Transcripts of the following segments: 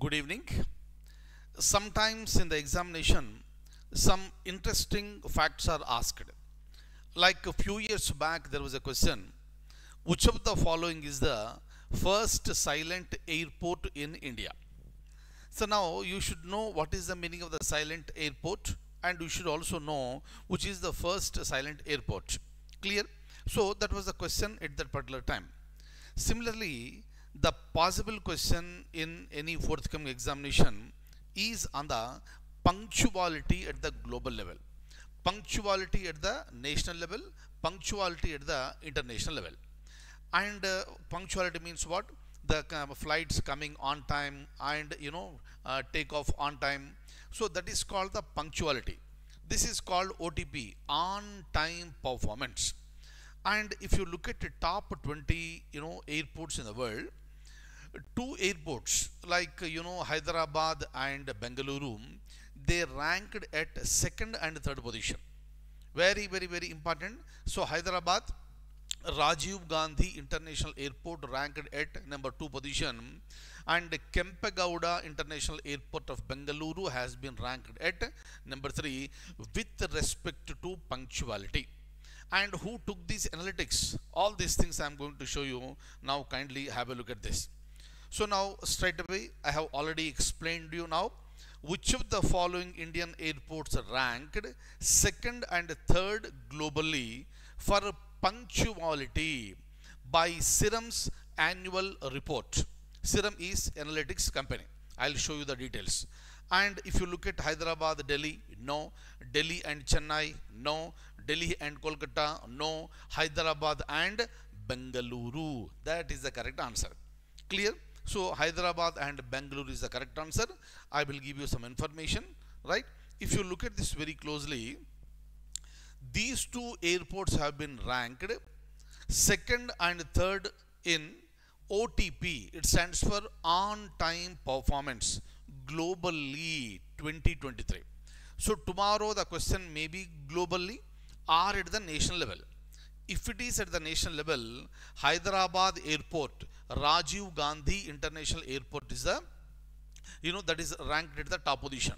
Good evening. Sometimes in the examination, some interesting facts are asked. Like a few years back, there was a question which of the following is the first silent airport in India? So now you should know what is the meaning of the silent airport and you should also know which is the first silent airport. Clear? So that was the question at that particular time. Similarly, the possible question in any forthcoming examination is on the punctuality at the global level. Punctuality at the national level, punctuality at the international level. And uh, punctuality means what? The uh, flights coming on time and you know uh, take off on time. So that is called the punctuality. This is called OTP, on time performance. And if you look at the top 20 you know airports in the world, two airports like you know Hyderabad and Bengaluru, they ranked at second and third position. Very very very important. So Hyderabad, Rajiv Gandhi International Airport ranked at number two position, and Kempegowda International Airport of Bengaluru has been ranked at number three with respect to punctuality. And who took these analytics? All these things i am going to show you. Now kindly have a look at this so now straight away i have already explained you now which of the following indian airports ranked second and third globally for punctuality by Cirium's annual report serum is analytics company i'll show you the details and if you look at hyderabad delhi no delhi and chennai no Delhi and Kolkata, no. Hyderabad and Bengaluru. That is the correct answer. Clear? So Hyderabad and Bangalore is the correct answer. I will give you some information, right? If you look at this very closely, these two airports have been ranked second and third in OTP. It stands for on time performance globally 2023. So tomorrow the question may be globally or at the national level. If it is at the national level, Hyderabad Airport, Rajiv Gandhi International Airport is the, you know, that is ranked at the top position.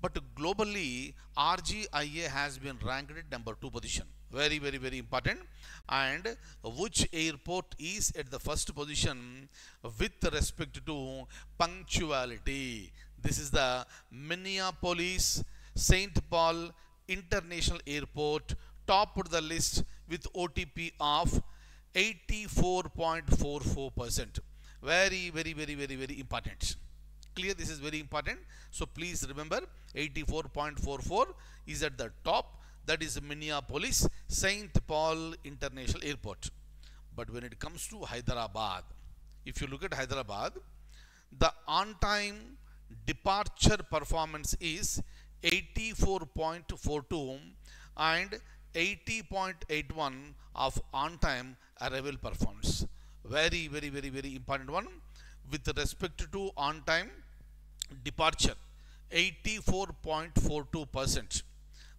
But globally, RGIA has been ranked at number two position. Very, very, very important. And which airport is at the first position with respect to punctuality? This is the Minneapolis St. Paul International Airport topped the list with OTP of 84.44%. Very, very, very, very, very important. Clear? This is very important. So please remember 84.44 is at the top. That is Minneapolis St. Paul International Airport. But when it comes to Hyderabad, if you look at Hyderabad, the on-time departure performance is 84.42 and 80.81 of on-time arrival performance. Very, very, very, very important one. With respect to on-time departure, 84.42%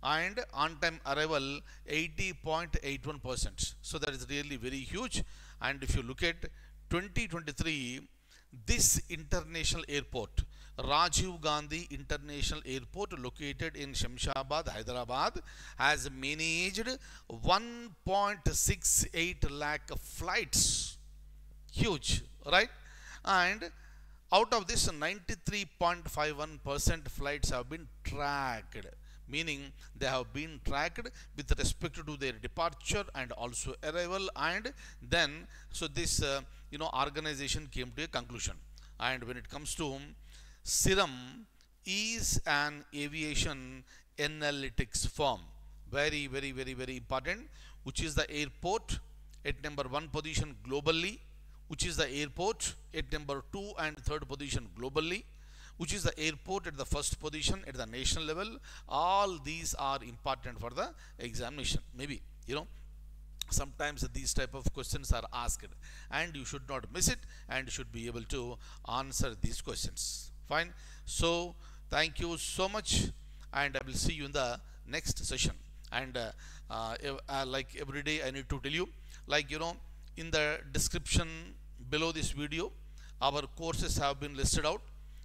and on-time arrival 80.81%. So that is really very huge. And if you look at 2023, this international airport Rajiv Gandhi International Airport located in Shamshabad, Hyderabad has managed 1.68 lakh flights. Huge, right? And out of this 93.51% flights have been tracked meaning they have been tracked with respect to their departure and also arrival and then so this uh, you know organization came to a conclusion and when it comes to Cirium is an aviation analytics firm. Very, very, very, very important. Which is the airport at number one position globally. Which is the airport at number two and third position globally. Which is the airport at the first position at the national level. All these are important for the examination. Maybe, you know, sometimes these type of questions are asked and you should not miss it and should be able to answer these questions fine. So thank you so much and i will see you in the next session. And uh, uh, uh, like every day i need to tell you like you know in the description below this video our courses have been listed out.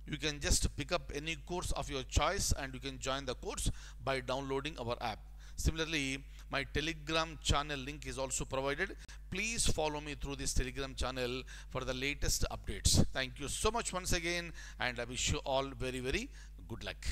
You can just pick up any course of your choice and you can join the course by downloading our app. Similarly my telegram channel link is also provided please follow me through this telegram channel for the latest updates. Thank you so much once again and i wish you all very very good luck